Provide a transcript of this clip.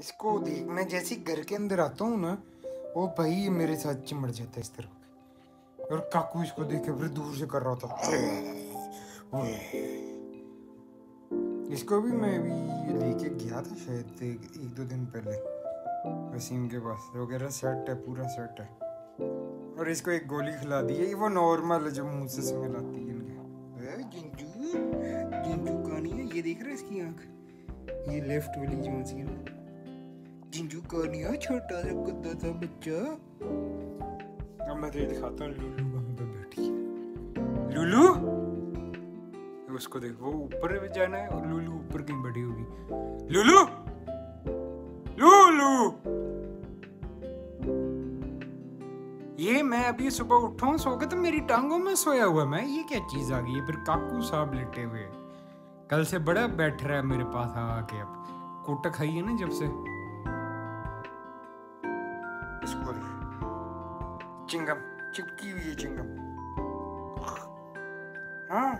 इसको देख मैं जैसे घर के अंदर आता हूँ ना वो भाई मेरे साथ चिमड़ जाता है इस तरह और काकू इसको देख के फिर दूर से कर रहा था। इसको भी मैं भी लेके गया था शायद एक, एक दो दिन पहले। वसीम के पास वो कह रहा सेट है पूरा सेट है। और इसको एक गोली खिला दी है वो नॉर्मल जो मुँह से स्मेल आती है इनके। जिंजू जिंजू कहानी है? ये देख रहे हैं इसकी आँख? ये लेफ़्ट वाली जो सी है ना? जिंजू कहानी है? छोटा सा कुत्ता सा बच्चा। अब मैं तेरे दिखाता हूँ लुलू वहाँ पे बैठी है। लुलू? उसको देखो वो ऊपर जाना है और लुलू ऊपर कहीं बैठी होगी। लुलू? लुलू? ये मैं अभी सुबह उठा हूँ सो के तो मेरी टांगों में सोया हुआ मैं। ये क्या चीज़ आ गई है? फिर काकू साहब लेटे हुए। कल से बड़ा बैठ रहा है मेरे पास आके अब। कोटा खाई है ना जब से? इसको देख चिंगम चिपकी हुई है चिंगम हाँ